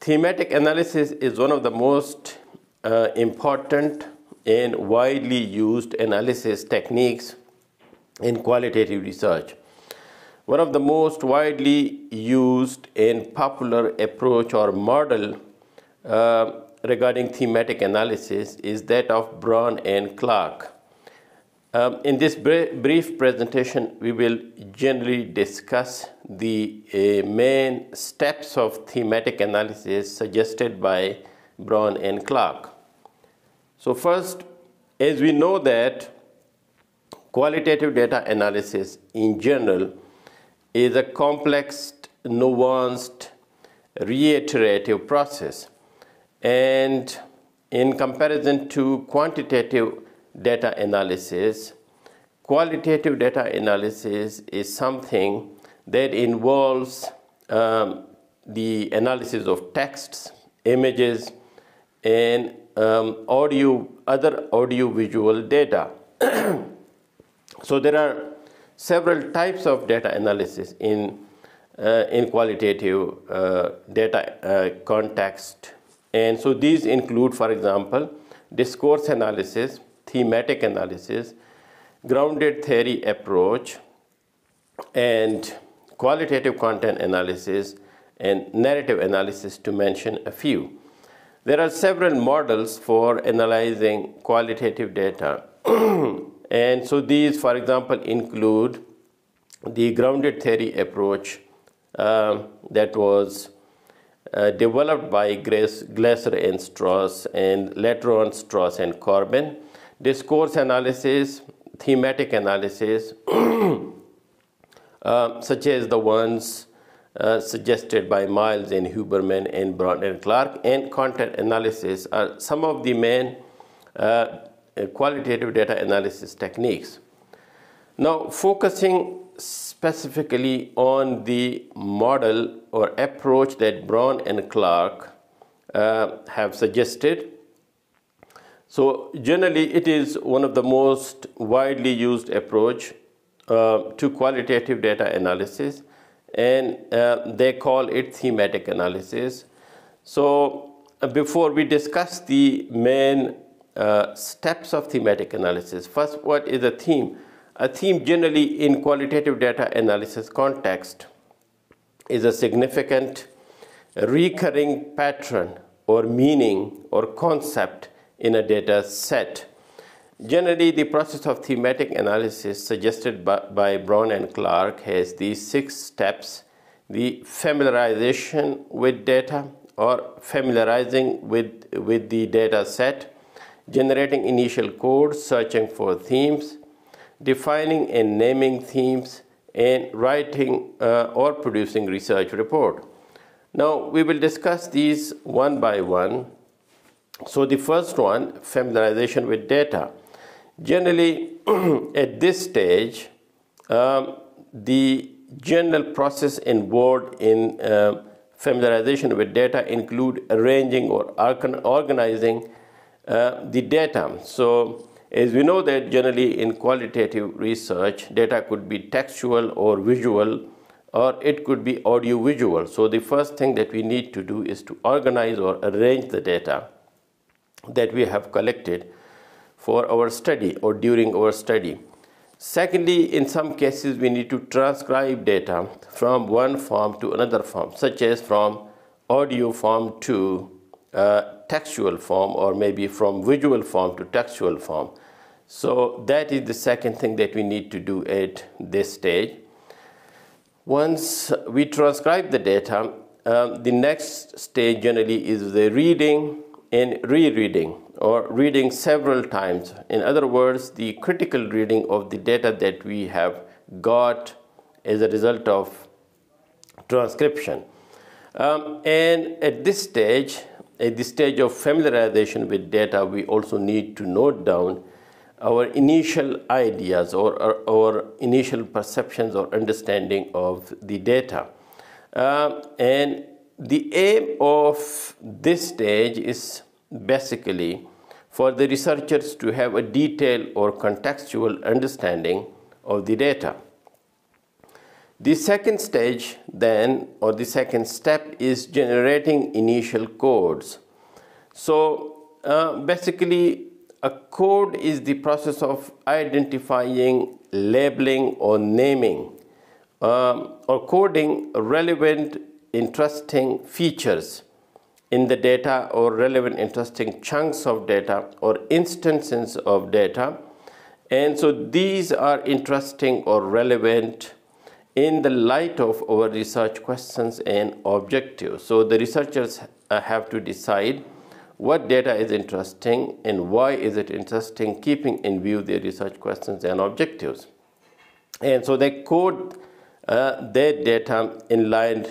Thematic analysis is one of the most uh, important and widely used analysis techniques in qualitative research. One of the most widely used and popular approach or model uh, regarding thematic analysis is that of Braun and Clarke. Um, in this brief presentation, we will generally discuss the uh, main steps of thematic analysis suggested by Braun and Clarke. So first, as we know that qualitative data analysis in general is a complex, nuanced, reiterative process. And in comparison to quantitative data analysis, qualitative data analysis is something that involves um, the analysis of texts, images, and um, audio, other audio-visual data. so there are several types of data analysis in, uh, in qualitative uh, data uh, context. And so these include, for example, discourse analysis, thematic analysis, grounded theory approach, and qualitative content analysis, and narrative analysis, to mention a few. There are several models for analyzing qualitative data. and so these, for example, include the grounded theory approach uh, that was uh, developed by Grace, Glaser and Strauss and later on Strauss and Corbin discourse analysis, thematic analysis, uh, such as the ones uh, suggested by Miles and Huberman and Braun and Clarke, and content analysis are some of the main uh, qualitative data analysis techniques. Now, focusing specifically on the model or approach that Braun and Clarke uh, have suggested, so generally, it is one of the most widely used approach uh, to qualitative data analysis, and uh, they call it thematic analysis. So uh, before we discuss the main uh, steps of thematic analysis, first, what is a theme? A theme generally in qualitative data analysis context is a significant recurring pattern or meaning or concept in a data set. Generally, the process of thematic analysis suggested by, by Braun and Clarke has these six steps. The familiarization with data or familiarizing with, with the data set, generating initial code, searching for themes, defining and naming themes, and writing uh, or producing research report. Now, we will discuss these one by one so the first one, familiarization with data. Generally, at this stage, um, the general process involved in uh, familiarization with data include arranging or organizing uh, the data. So as we know that generally in qualitative research, data could be textual or visual, or it could be audio visual. So the first thing that we need to do is to organize or arrange the data that we have collected for our study or during our study. Secondly, in some cases, we need to transcribe data from one form to another form, such as from audio form to uh, textual form, or maybe from visual form to textual form. So that is the second thing that we need to do at this stage. Once we transcribe the data, um, the next stage generally is the reading in rereading or reading several times. In other words, the critical reading of the data that we have got as a result of transcription. Um, and at this stage, at the stage of familiarization with data, we also need to note down our initial ideas or our, initial perceptions or understanding of the data. Uh, and the aim of this stage is basically for the researchers to have a detailed or contextual understanding of the data. The second stage then, or the second step is generating initial codes. So uh, basically, a code is the process of identifying, labeling, or naming, um, or coding relevant, interesting features in the data or relevant, interesting chunks of data or instances of data. And so these are interesting or relevant in the light of our research questions and objectives. So the researchers uh, have to decide what data is interesting and why is it interesting, keeping in view their research questions and objectives. And so they code uh, their data in line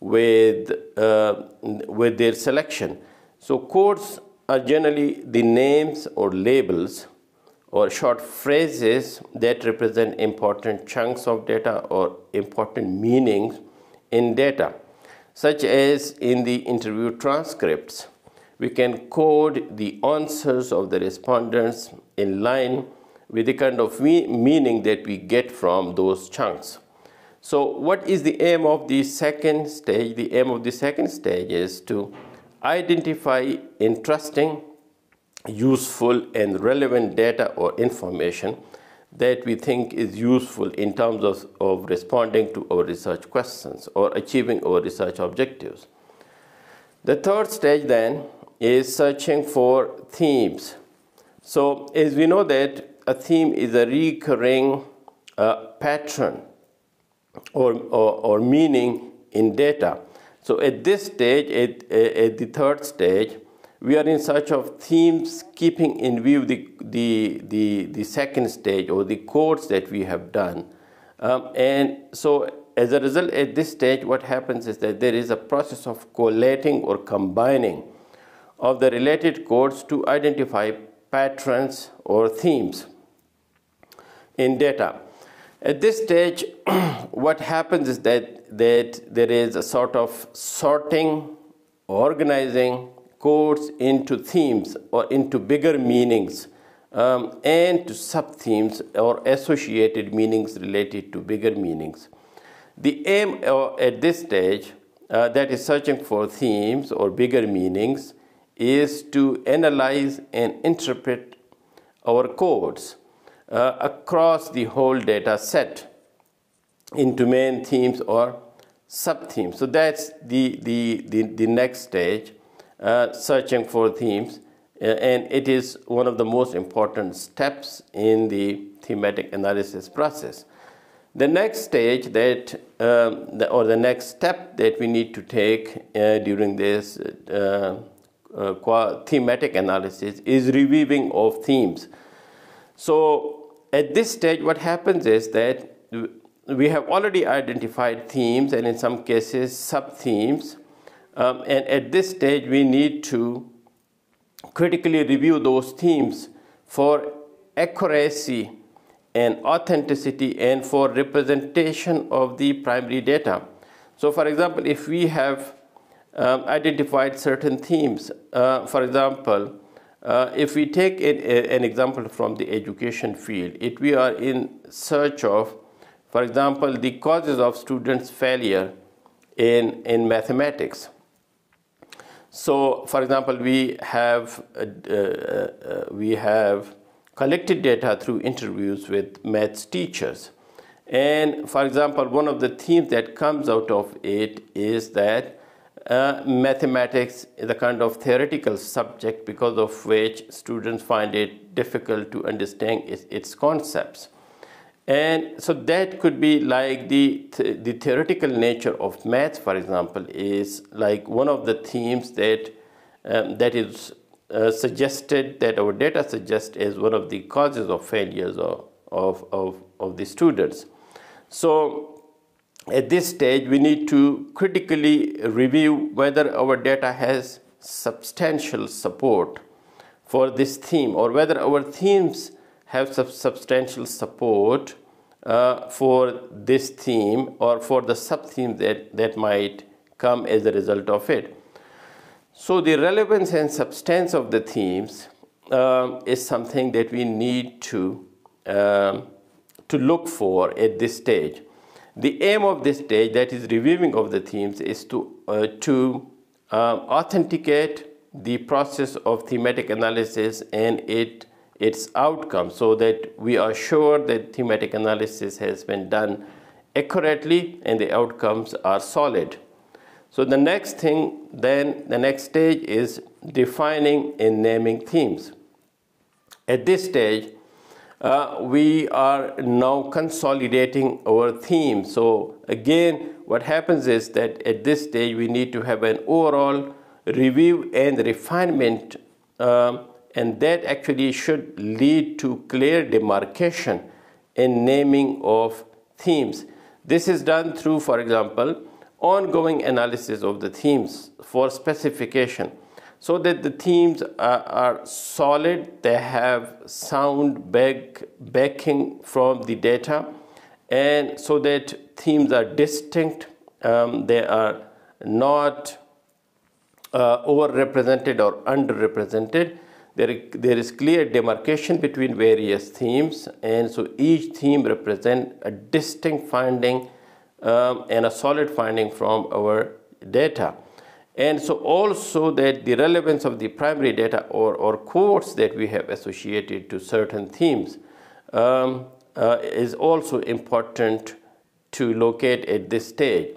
with, uh, with their selection. So codes are generally the names or labels or short phrases that represent important chunks of data or important meanings in data, such as in the interview transcripts we can code the answers of the respondents in line with the kind of meaning that we get from those chunks. So what is the aim of the second stage? The aim of the second stage is to identify interesting, useful, and relevant data or information that we think is useful in terms of, of responding to our research questions or achieving our research objectives. The third stage then is searching for themes. So as we know that a theme is a recurring uh, pattern or, or, or, meaning in data. So at this stage, at, at the third stage, we are in search of themes keeping in view the, the, the, the second stage or the codes that we have done. Um, and so as a result, at this stage, what happens is that there is a process of collating or combining of the related codes to identify patterns or themes in data. At this stage, what happens is that, that there is a sort of sorting, organizing codes into themes or into bigger meanings um, and to sub-themes or associated meanings related to bigger meanings. The aim uh, at this stage, uh, that is searching for themes or bigger meanings, is to analyze and interpret our codes uh, across the whole data set into main themes or sub-themes. So that's the, the, the, the next stage, uh, searching for themes. Uh, and it is one of the most important steps in the thematic analysis process. The next stage that, um, the, or the next step that we need to take uh, during this uh, uh, thematic analysis is reviewing of themes. So at this stage, what happens is that we have already identified themes and in some cases sub-themes. Um, and at this stage, we need to critically review those themes for accuracy and authenticity and for representation of the primary data. So for example, if we have um, identified certain themes. Uh, for example, uh, if we take a, an example from the education field, if we are in search of, for example, the causes of students' failure in, in mathematics. So, for example, we have, uh, uh, uh we have collected data through interviews with maths teachers. And for example, one of the themes that comes out of it is that uh, mathematics is a kind of theoretical subject because of which students find it difficult to understand its, its concepts. And so that could be like the, th the theoretical nature of math, for example, is like one of the themes that, um, that is uh, suggested, that our data suggests as one of the causes of failures of, of, of, of the students. So at this stage, we need to critically review whether our data has substantial support for this theme or whether our themes have sub substantial support uh, for this theme or for the sub-theme that, that might come as a result of it. So the relevance and substance of the themes um, is something that we need to, um, to look for at this stage. The aim of this stage, that is reviewing of the themes, is to, uh, to um, authenticate the process of thematic analysis and it, its outcome so that we are sure that thematic analysis has been done accurately and the outcomes are solid. So the next thing, then the next stage is defining and naming themes. At this stage, uh, we are now consolidating our theme. So again, what happens is that at this stage, we need to have an overall review and refinement, um, and that actually should lead to clear demarcation and naming of themes. This is done through, for example, ongoing analysis of the themes for specification so that the themes are, are solid, they have sound back, backing from the data, and so that themes are distinct, um, they are not uh, overrepresented or underrepresented. There, there is clear demarcation between various themes, and so each theme represents a distinct finding um, and a solid finding from our data. And so also that the relevance of the primary data or, or quotes that we have associated to certain themes um, uh, is also important to locate at this stage.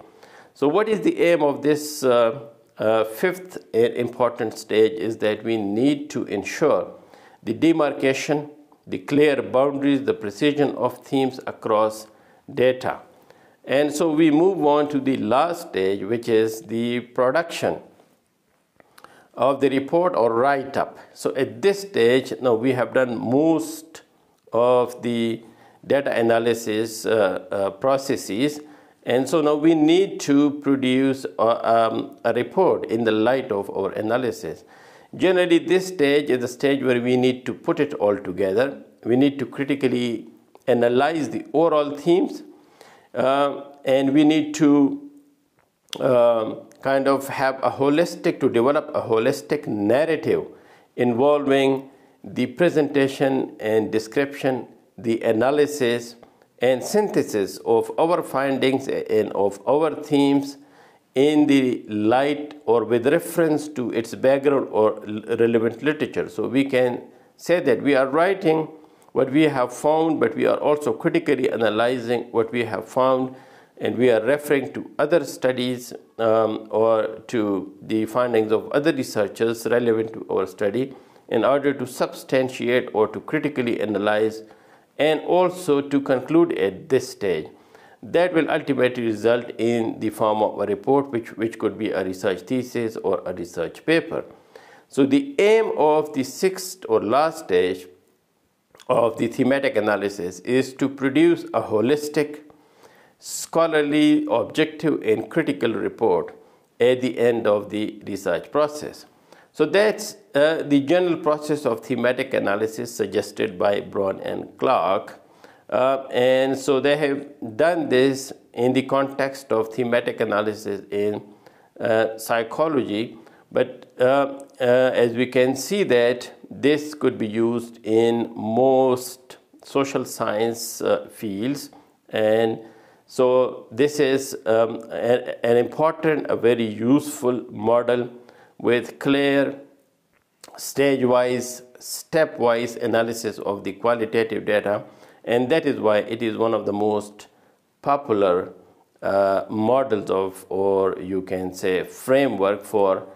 So what is the aim of this uh, uh, fifth important stage is that we need to ensure the demarcation, the clear boundaries, the precision of themes across data. And so we move on to the last stage, which is the production of the report or write-up. So at this stage, now we have done most of the data analysis uh, uh, processes. And so now we need to produce uh, um, a report in the light of our analysis. Generally, this stage is the stage where we need to put it all together. We need to critically analyze the overall themes and we need to um, kind of have a holistic, to develop a holistic narrative involving the presentation and description, the analysis and synthesis of our findings and of our themes in the light or with reference to its background or relevant literature. So we can say that we are writing what we have found, but we are also critically analyzing what we have found, and we are referring to other studies um, or to the findings of other researchers relevant to our study in order to substantiate or to critically analyze and also to conclude at this stage. That will ultimately result in the form of a report which, which could be a research thesis or a research paper. So the aim of the sixth or last stage of the thematic analysis is to produce a holistic, scholarly, objective, and critical report at the end of the research process. So that's uh, the general process of thematic analysis suggested by Braun and Clarke. Uh, and so they have done this in the context of thematic analysis in uh, psychology. But uh, uh, as we can see that this could be used in most social science uh, fields. And so this is um, a, an important a very useful model with clear stage-wise step-wise analysis of the qualitative data. And that is why it is one of the most popular uh, models of or you can say framework for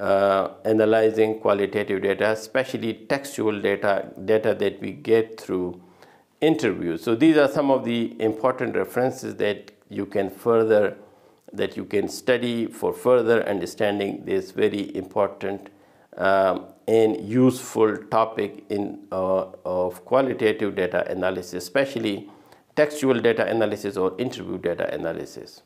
uh, analyzing qualitative data, especially textual data, data that we get through interviews. So these are some of the important references that you can further, that you can study for further understanding this very important um, and useful topic in uh, of qualitative data analysis, especially textual data analysis or interview data analysis.